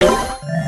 You